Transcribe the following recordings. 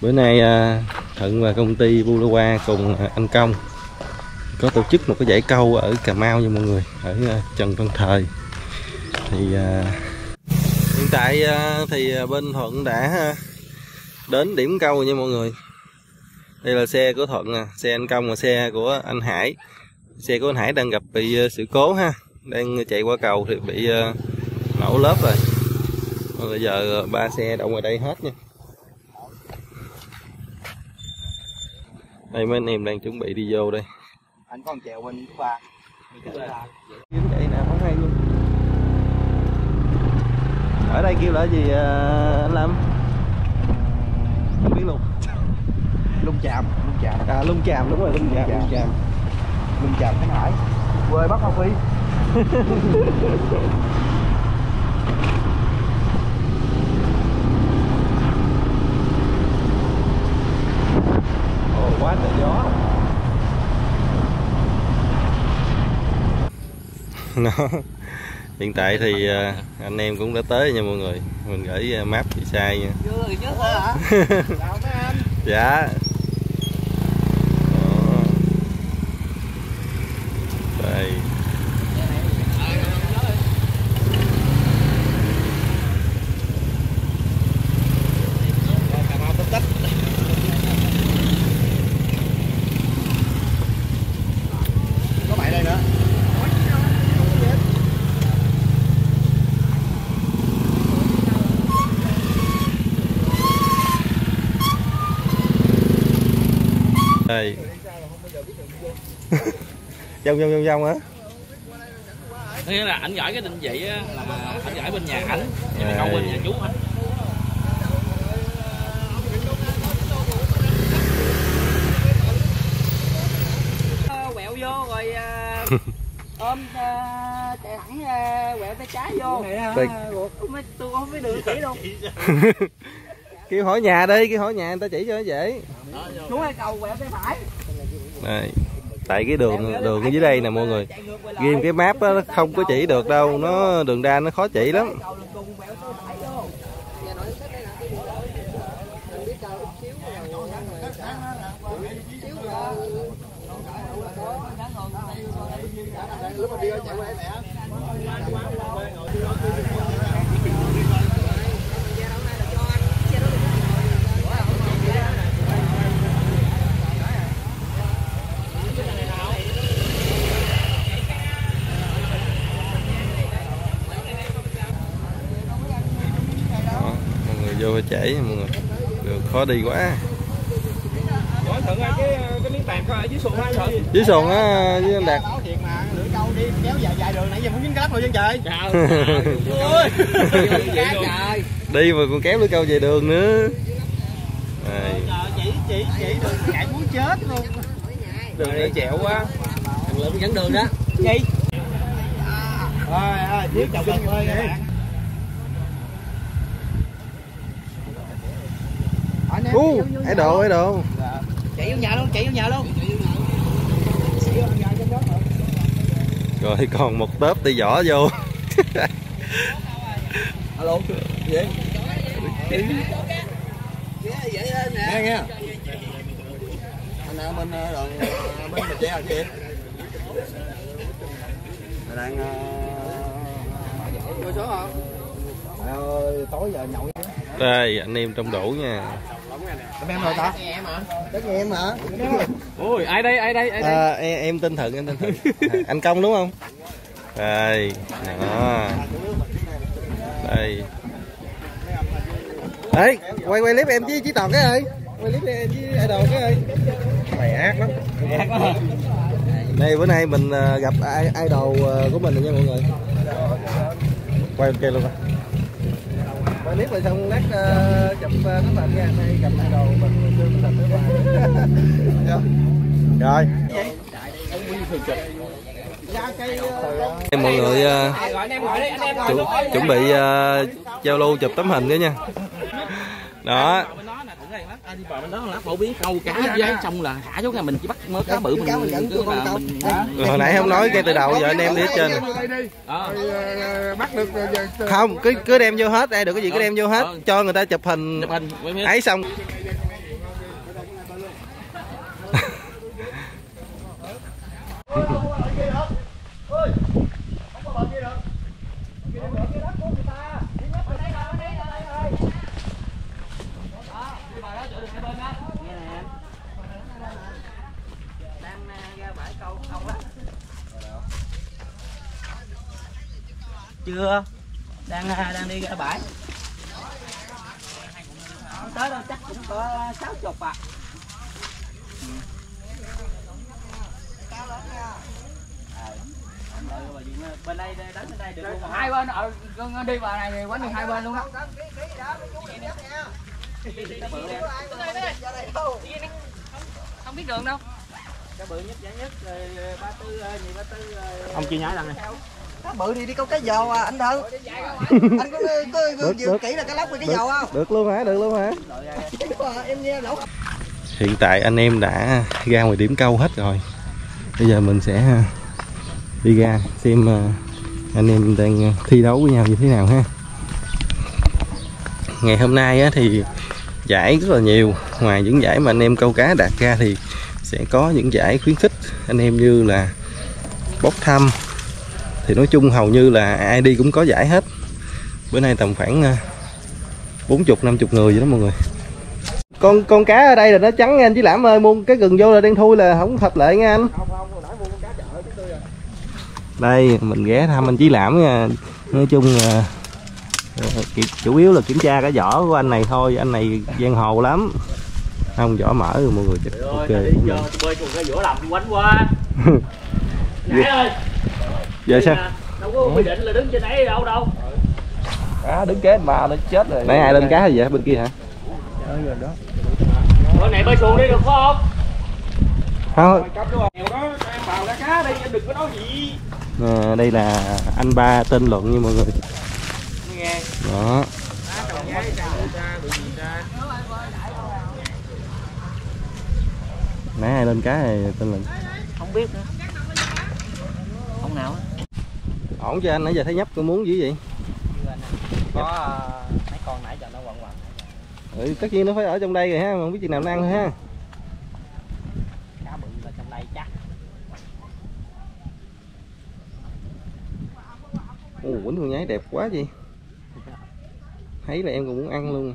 bữa nay à, thuận và công ty Bulawa cùng à, anh công có tổ chức một cái giải câu ở cà mau nha mọi người, ở à, trần văn thời. Thì hiện tại thì bên thuận đã đến điểm câu nha mọi người. Đây là xe của thuận nè, xe anh công và xe của anh hải. Xe của anh hải đang gặp bị sự cố ha, đang chạy qua cầu thì bị nổ lớp rồi. Bây giờ ba xe đậu ngoài đây hết nha. Đây mấy anh em đang chuẩn bị đi vô đây. Anh con chèo bên thứ ba. Kiếm vậy nè không hay luôn. Ở đây kêu là gì à, anh lâm? Không biết luôn. Lung chàm lung chàm. À lung chàm đúng rồi lung chàm. lung chàm. Lung chàm khánh hải quê bắc Hoa phi ồ quá trời gió nó. Hiện tại thì à, anh em cũng đã tới nha mọi người. Mình gửi à, map bị sai nha. Dạ Đó. đây cà mau tích tích có bạn đây nữa đây. Vòng vòng vòng vòng á nghĩa là ảnh gửi cái định vị á, là ảnh gửi bên nhà ảnh nhưng mà không bên nhà chú ảnh. Ờ, quẹo vô rồi à, ôm chạy thẳng à, quẹo tay trái vô. Biết- tôi không biết đường chỉ đâu kêu hỏi nhà đi kêu hỏi nhà người ta chỉ cho nó dễ. Xuống hai cầu quẹo tay phải. Đây tại cái đường đường ở dưới đây nè mọi người. Riêng cái map á, nó không có chỉ được đâu nó đường đa nó khó chỉ lắm. lần cùng quẹo tay phải vô Đó, mọi người vô phải chảy nha mọi người đường khó đi quá. Thượng ơi cái cái miếng tàn ở dưới xuồng á với anh đạt. Báo thiệt mà lưỡi câu đi kéo dài dài đường nãy giờ muốn dính cá lắm rồi chân trời. Trời ơi trời đi mà còn kéo lưỡi câu về đường nữa. Chỉ chỉ chỉ đường chạy muốn chết luôn. Đường này chẹo quá. Thằng Lượm dẫn đường đó. Gì thôi thôi thiếu chồng ơi các bạn Vô ấy nhà đồ luôn. ấy đồ chạy vô nhà luôn chạy vô nhà luôn. Rồi còn một tớp đi vỏ vô. Alo gì nghe nghe. Anh bên ờ, đoàn ờ, bên tre hả chị Mình đang vô số hả? Trời ơi tối giờ nhậu đây anh em trong đủ nha Em em rồi ta? em hả? Đất nhà em hả? Ôi ai đây ai đây ai đây? À, em, em tin thuận em tin thuận À, anh công đúng không? Đây đó. Đây. Đấy quay quay clip em với chí toàn cái ơi. Quay clip em với idol cái ơi. Mày ác lắm. Đây bữa nay mình à, gặp i- idol à, của mình rồi nha mọi người. Quay kia luôn coi quay clip rồi xong lát uh, chụp uh, tấm hình nha đây gặp idol mình đưa tấm hình nữa rồi. Em mọi người ờ, gọi anh em gọi đi anh em gọi chuẩn, bị ờ, giao lưu chụp tấm hình nữa nha. Đó đó nè thượng này lát ai đi vào bên đó lát phổ biến câu cá với xong là thả xuống là mình chỉ bắt mớ cá bự mình mình cứ là mình hồi nãy không nói ngay từ đầu giờ anh em đi hết trơn Ờ. bắt được không cứ cứ đem vô hết ai được cái gì cứ đem vô hết. Cho người ta chụp hình. Chụp hình ấy xong Nghe nè em. Đang à, ra bãi câu không á. Chưa. Đang à, đang đi ra bãi. Không tới đâu chắc cũng có sáu chục à. bên đây đánh bên đây được luôn hai bên ở con đi vào này thì quánh được hai bên luôn á không biết đường đâu cái bự nhất giải nhất ba tư ờ, nhì ba tư rồi ông chia nhái lần này Cá bự đi đi câu cá dò à anh thân anh có có Được, dự kỹ là cá lóc với cá được, dò không? được luôn hả? Được luôn hả? Em nghe lỗ. Hiện tại anh em đã ra ngoài điểm câu hết rồi. Bây giờ mình sẽ à, đi ra xem à, anh em đang thi đấu với nhau như thế nào ha. Ngày hôm nay á, thì giải rất là nhiều. Ngoài những giải mà anh em câu cá đạt ra thì sẽ có những giải khuyến khích anh em như là bốc thăm thì nói chung hầu như là ai đi cũng có giải hết. Bữa nay tầm khoảng à, bốn chục năm chục người vậy đó mọi người. Con con cá ở đây là nó trắng nha anh. Chí lãm ơi mua cái gừng vô là đen thui là không hợp lệ nha anh. Đây mình ghé thăm anh chí lãm nha. Nói chung là ờ, chủ yếu là kiểm tra cái vỏ của anh này thôi. Anh này giang hồ lắm. Không vỏ mở rồi mọi người. Ok bơi cùng cái giữa làm quánh qua ơi giờ sao? đâu có quy định là đứng trên đấy đâu đâu. À đứng kế bà nó chết rồi. Nãy ai lên cá gì vậy? Bên kia hả? Bữa này bơi xuồng đi được không? Không ra cá đây em đừng có nói gì. À, đây là anh ba tên luận nha mọi người. Nghe. Đó. Nãy ai lên cá này tên luận? Không biết nữa. Không nào á ổn cho anh? Nãy giờ thấy nhấp có muốn dữ vậy. Có ờ, mấy con nãy giờ nó quằn quằn ừ, tất nhiên nó phải ở trong đây rồi ha mà không biết chừng nào nó ăn thôi ha. Cá bự là trong đây chắc. Ồ quýnh con nhái đẹp quá gì thấy là em còn muốn ăn luôn.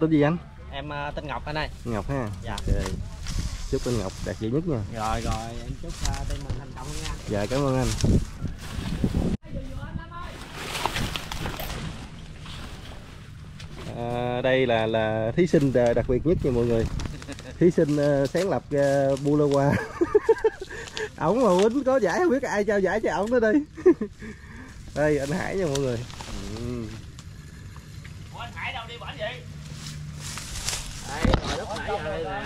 Tên gì anh? Em ờ, tên ngọc anh ơi. Ngọc ha? Dạ. Ok. chúc anh ngọc đạt giải nhất nha. Rồi rồi. Em chúc uh, tên mình thành công nha. Dạ cảm ơn anh à, đây là là thí sinh đặc biệt nhất nha mọi người. Thí sinh à, sáng lập ra Bulawa ổng mà quýnh có giải không biết ai trao giải cho ổng nữa đi đây anh Hải nha mọi người. Ừ. Ủa anh Hải đâu đi bển vậy? Đây lúc nãy giờ đây nè.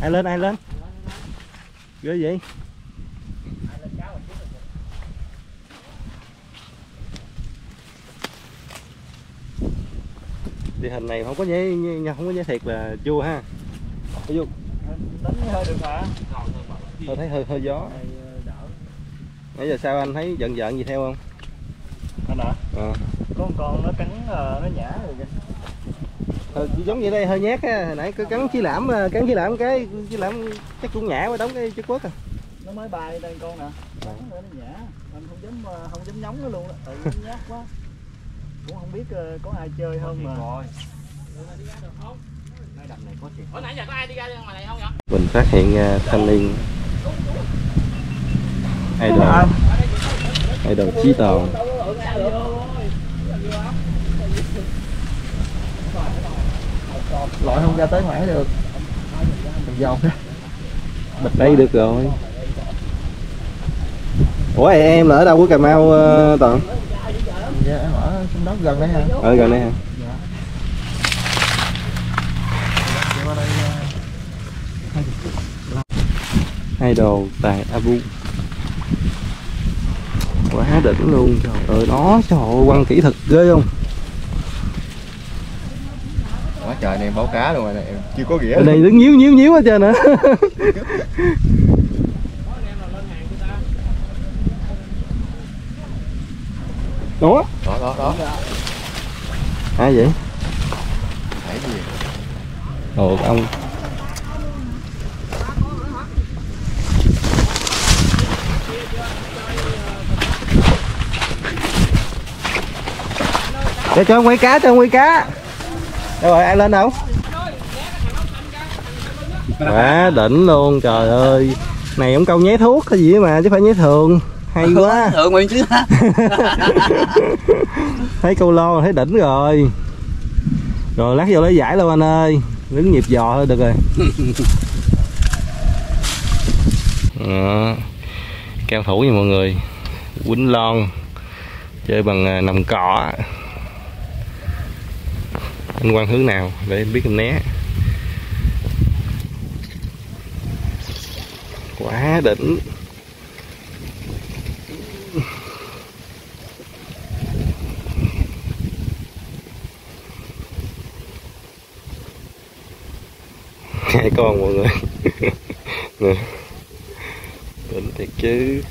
Ai lên ai lên? Ghê vậy địa hình này không có nhé không có nhé thiệt là chua ha. Có vô đánh hơi được hả? Tôi thấy hơi hơi gió. Nãy giờ sao anh thấy giận giận gì theo không? Anh hả? Ờ. Có con con nó cắn ờ, nó nhả rồi kìa. Ờ, giống như đây hơi nhát ha hồi nãy cứ cắn chí lãm ờ, cắn chí lãm cái chí lãm chắc cũng nhả qua đóng cái chất quất à. Nó mới bay đây con nè. Rồi nó nhả. Anh không dám không dám nhóng nó luôn đó nó nhát quá cũng không biết ờ, có ai chơi không mà. ủa nãy giờ có ai đi ra ngoài này không vậy? Mình phát hiện ờ, thanh niên idol. Idol chí tòn loại không ra tới ngoài được. Dòng bịch đây được rồi. Ủa em là ở đâu của cà mau uh, toàn dạ em ở trong đó gần đấy hả? Ở gần đây hả? Idol tài abu. Quá đỉnh luôn trời ơi đó trời ơi quăng kỹ thuật ghê không? Quá trời này em báo cá luôn rồi này em chưa có ghĩa ở đây đứng nhíu nhíu nhíu hết trơn nữa đó đó đó. Ai vậy? Thấy gì? Ồ ông. Để cho quay cá cho quay cá. Đâu rồi ai lên đâu? Quá đỉnh luôn trời ơi. Này ông câu nháy thuốc cái gì mà chứ phải nháy thường hay quá. Thượng nguyện chứ thấy câu lo thấy đỉnh rồi. Rồi lát vô lấy giải luôn anh ơi. Đứng nhịp giò thôi được rồi. Đó. cao thủ nha mọi người. Quýnh lon chơi bằng à, nằm cọ. Anh quan hướng nào để em biết em né? Quá đỉnh hai con mọi người. Nè. Đỉnh thiệt chứ.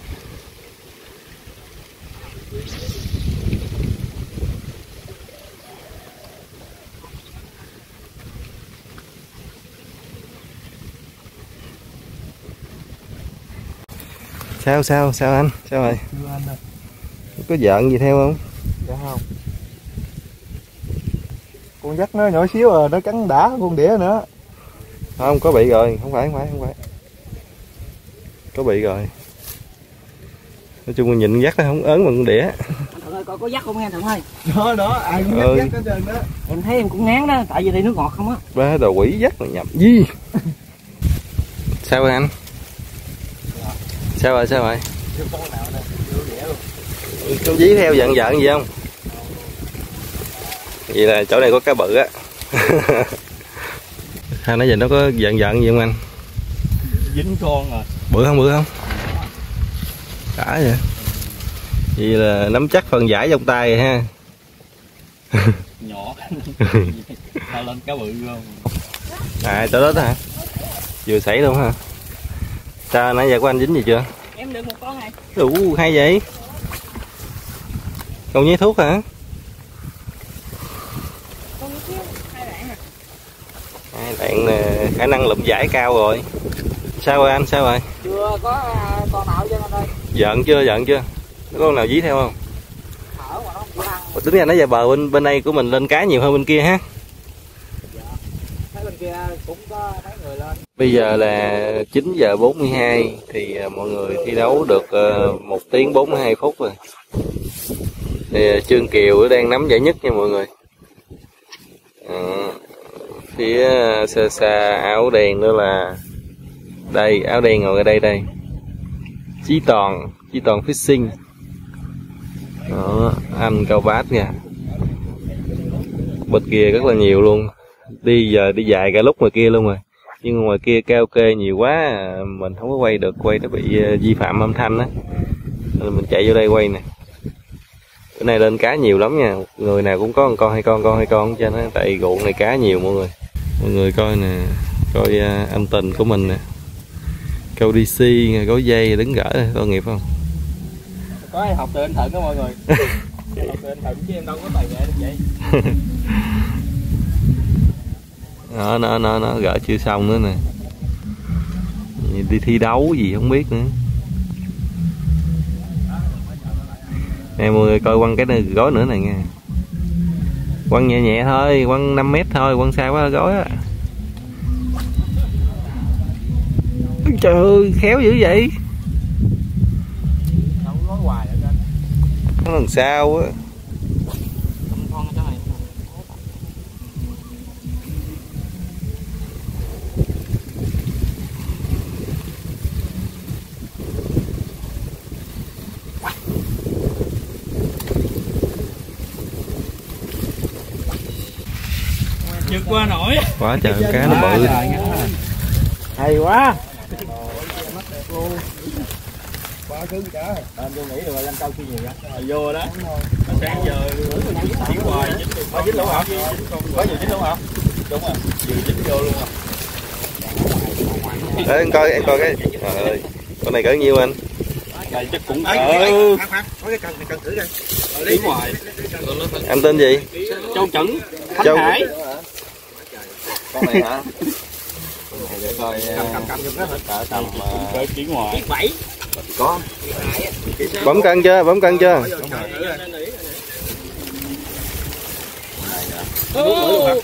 Sao sao sao anh? Sao rồi có giận gì theo không? Dạ không. Con dắt nó nhỏ xíu à nó cắn đã con đĩa nữa không có bị rồi. Không phải không phải không phải. Có bị rồi. Nói chung là nhìn dắt nó không ớn bằng con đĩa. Thượng ơi, coi có dắt không nghe Thượng ơi. Đó đó ai cũng Ừ. dắt dắt hết trơn đó. Em thấy em cũng ngán đó, tại vì đây nước ngọt không á. Ba đồ quỷ dắt là nhầm. Gì? Sao rồi anh? Sao rồi sao rồi? Có dí theo giận giận gì không? Vậy là chỗ này có cá bự á sao nãy giờ nó có giận giận gì không anh? Dính con rồi. Bự không bự không? Đã vậy. Vậy là nắm chắc phần giải trong tay rồi ha. Nhỏ. Sao lên cá bự không à đó đó hả? Vừa xảy luôn hả? Sao nãy giờ của anh dính gì chưa? Em được một con này. Đủ hay vậy? Còn nhé thuốc hả Con xíu, hai bạn à hai bạn nè, khả năng lụm giải cao rồi. Sao rồi anh? Sao rồi? Chưa có à, con nào cho anh ơi giận chưa? Giận chưa? Có con nào dí theo không? Ủa, tính ra nó giờ bờ bên bên đây của mình lên cá nhiều hơn bên kia ha. Lên. Bây giờ là 9 giờ 42 thì à, mọi người thi đấu được uh, 1 tiếng 42 phút rồi. Thì à, Trương Kiều đang nắm giải nhất nha mọi người. Đó. Phía ờ, xa xa áo đen nữa là đây áo đen ngồi ở đây đây. Chí Toàn, Chí Toàn Fishing. Đó, anh cao bát nha. Bên kia rất là nhiều luôn. Đi giờ đi dài cả lúc ngoài kia luôn rồi nhưng ngoài kia cao kê nhiều quá mình không có quay được quay nó bị ờ, vi phạm âm thanh á nên mình chạy vô đây quay nè bữa nay lên cá nhiều lắm nha người nào cũng có một con hai con con hai con cho nó tại ruộng này cá nhiều mọi người mọi người coi nè coi anh tình của mình nè. Câu DC gối dây đứng gỡ tội nghiệp không? Có ai học từ anh thận đó mọi người? Học từ anh thận chứ em đâu có tài nghệ được vậy. Nó nó nó nó gỡ chưa xong nữa nè. Đi thi đấu gì không biết nữa. Nè mọi người coi quăng cái này gói nữa này nha quăng nhẹ nhẹ thôi quăng 5 mét thôi quăng xa quá gói á. Trời ơi khéo dữ vậy. Nó làm sao á Con ở chỗ này vượt qua nổi quá trời cá nó bự. Hay quá. Quá cứ cá anh vô nghĩ rồi lên câu chi nhiều vậy vô đó nó sáng giờ chỉ hoài dính lỗ hả có nhiều dính lỗ hả đúng rồi vừa dính vô luôn Đấy, em coi em coi cái trời ơi con này cỡ nhiêu anh? Này chắc cũng ừ. Tiếng ngoài anh tên gì? Châu chẩn khánh Châu- hải con này hả để coi cầm cầm giùm nó cỡ tầm cỡ chỉ ngoài bảy có bấm cân chưa bấm cân chưa Ô,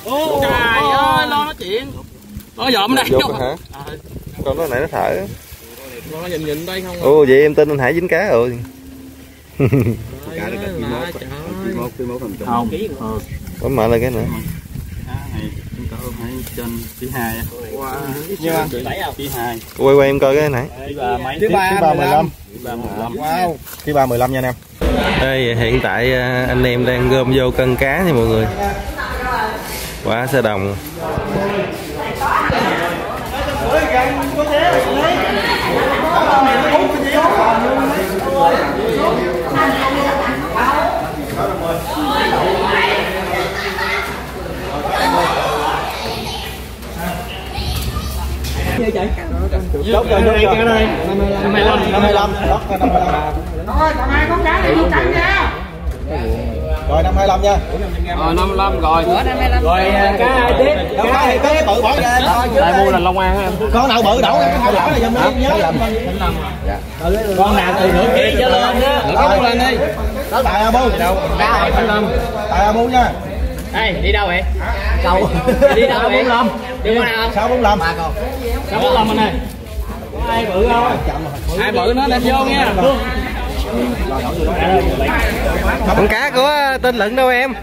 ô, trời ơi, lo nói chuyện. Lo dòm đây. Hả? Con nó nãy nó thở. Lo nhìn nhìn đây không. Ồ vậy em tin anh Hải dính cá rồi. Cá này cả trời ơi. một cái một phần không ờ Bấm mạnh lên cái nữa. Phải trên thứ hai nhưng mà thứ hai Quay quay em coi cái này. thứ ba mấy Thứ ba, thứ ba 15. thứ ba mười lăm Wow. thứ ba mười lăm nha anh em Đây hiện tại à, anh em đang gom vô cân cá nha mọi người. Quá xe đồng. Chốt rồi chốt rồi năm mươi lăm năm mươi lăm. Chốt rồi năm mươi lăm. Rồi, còn ai có cá thì vô cắn nha. rồi năm mươi lăm nha. Rồi. 55 rồi. rồi cá hai tiếp? Cá thì cái bự bỏ ra. Tại mua là Long An á em. con nào bự đổ cái con đổ này cho em nhớ. Con nào từ nửa ký trở lên á nửa ký lên đi. Đó tại abu. Tại abu. Nha. Ê, đi đâu vậy? Cầu. Đi đâu vậy? Đi qua nào? sáu bốn lăm Sao có lòng anh ơi. Ai bự không Hai bự nó đem vô nha. Con cá của tên lận đâu em?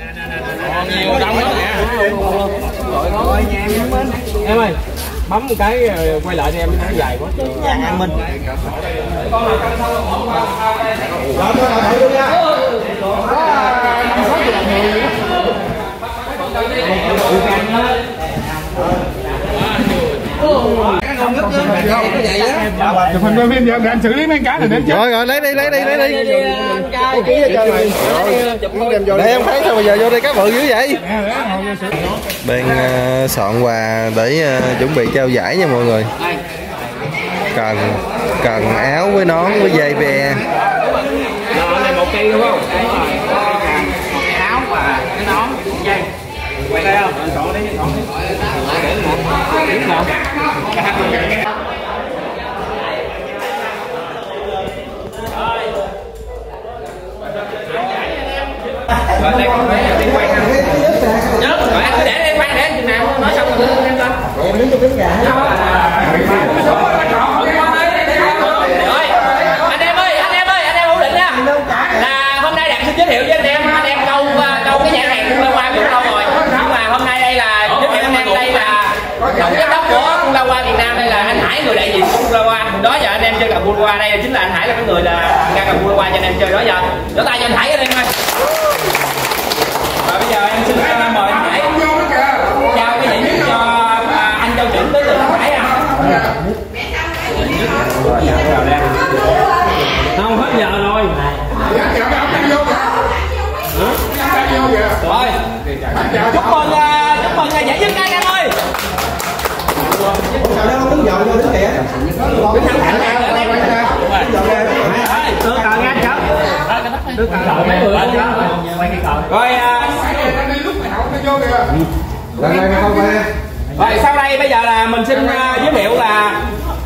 Còn nhiều đông lắm nha. em ơi bấm một cái quay lại cho em nó dài quá vàng an minh Chụp hình quay phim giờ anh xử lý mấy cá này đến chứ. Rồi rồi lấy đi lấy đi lấy đi. đem vô Để em thấy sao bây giờ vô đây cá bự dữ vậy? Đang ờ, soạn quà để ờ, chuẩn bị trao giải nha mọi người. Cần cần áo với nón với dây bè. Rồi này một cây đúng không? Áo và cái nón, dây. Quay đây không? Chọn đi, chọn đi. Để không Rồi đây có phải đi quay không? Nhớ, rồi anh cứ để đi quay để anh chừng nào nói xong rồi đưa em lên. Rồi, anh em ơi, anh em ơi, anh em ổn định nha. Là hôm nay đạt xin giới thiệu với anh em, anh em câu à, câu cái nhãn hàng Cung La Hoa biết lâu rồi. Nhưng mà hôm nay đây là giới thiệu anh em đây là tổng giám đốc của Cung La Hoa Việt Nam đây là anh Hải người đại diện của Cung La Hoa. Đó giờ anh em chơi cặp Cung La Hoa đây chính là anh Hải là cái người là ra cặp Cung La Hoa cho anh em chơi đó giờ. Vỗ tay cho anh Hải lên ơi. Và bây giờ em xin à, mời anh Hải trao cái giải nhất cho à, anh Châu Chỉnh tới từ Thanh Hải à. Không hết giờ rồi. Rồi. Chúc mừng à, chúc mừng à, giải nhất anh em ơi. sao đó đứng dọn vô đứng kìa Thằng Thành nào ở đây. Đưa cờ nghe cháu. Đưa cờ rồi mấy người quay cái cờ. Rồi à, rồi sau đây bây giờ là mình xin à, giới thiệu là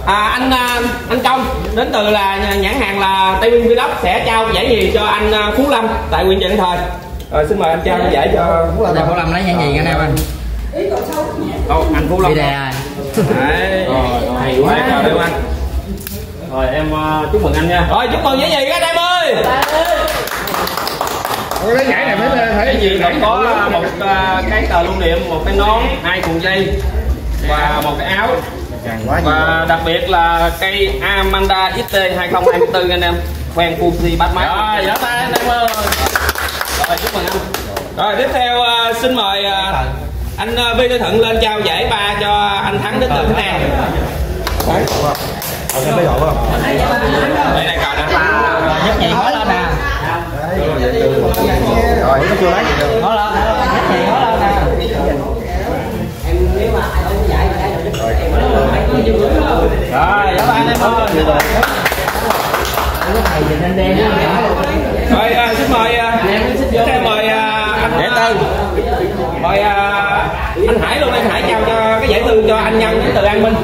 à, anh à, anh công đến từ là nhãn hàng là Tây Nguyên Vlog sẽ trao giải gì cho anh Phú Lâm tại huyện Trần Thời. Rồi xin mời anh trao giải cho Phú Lâm. Phú Lâm lấy nhãn gì anh em anh? Đâu, anh Phú Lâm. Ai? Đấy. Rồi, hay quá chào em anh. Rồi em à, chúc mừng anh nha. Rồi chúc mừng giải gì các em ơi. Cái giải này mới cái thấy gì cũng có một à, cái tờ lưu niệm một cái nón hai cuộn dây và một cái áo. Và đặc biệt là cây Amanda XT 2024 anh em. Quen Fuji bắt máy rồi vỗ tay anh em ơi. Rồi chúc mừng anh. Rồi tiếp theo à, xin mời à, anh à, Vi Tư Thận lên trao giải ba cho anh Thắng đến từ Khánh An đây này cờ nè Nhất nhì khó lên nè. rồi nó chưa lấy Khó lên, nhất nhì khó lên nè. rồi vỗ tay anh em ơi rồi à, xin mời à, xin mời à, anh Hải tư mời anh Hải luôn anh Hải trao cho cái giải tư cho anh Nhân đến từ An Minh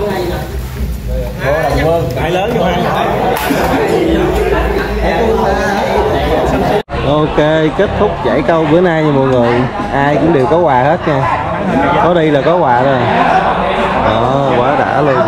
đồng vương. Đại lớn vô Rồi ok kết thúc giải câu bữa nay nha mọi người. Ai cũng đều có quà hết nha. Có đi là có quà rồi. Đó quá đã luôn